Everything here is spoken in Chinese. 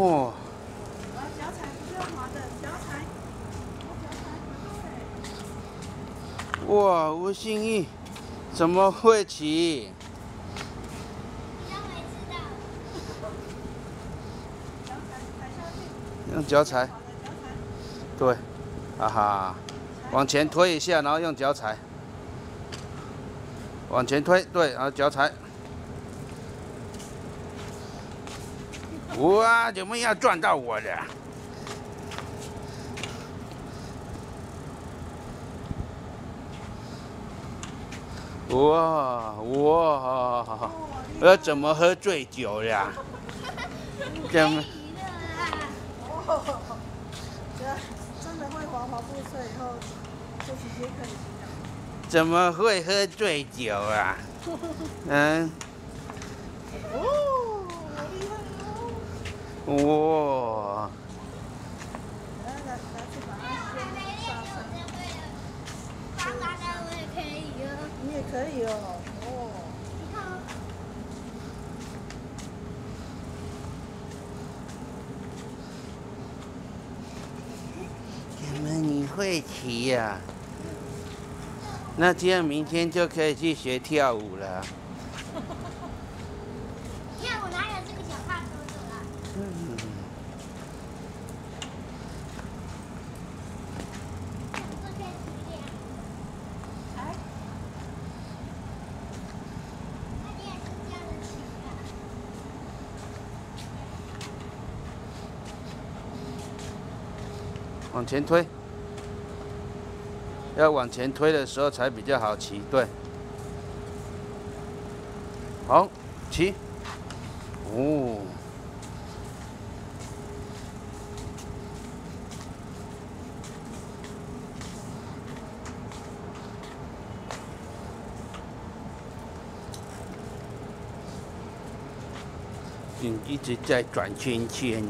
哇！啊，脚踩不是用滑的，脚踩，脚踩，哇，吴信义怎么会骑？用脚踩，对，啊哈，往前推一下，然后用脚踩，往前推，对，然后脚踩。哇，怎么要撞到我了？哇哇，我怎么喝醉酒呀？怎么？真的会滑滑步车以后，就直接可以。怎么会喝醉酒啊？嗯。哦，好厉害哦！哇！你也可以哦，哦。怎么你会骑呀、那这样明天就可以去学跳舞了。嗯。来，往前推，要往前推的时候才比较好骑，对。好，骑。哦。你一直在转圈圈。